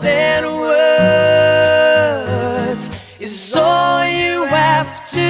than words. Is all you have to